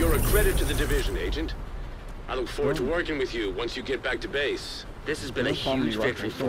You're a credit to the division, Agent. I look forward to working with you once you get back to base. This has been a huge victory for us.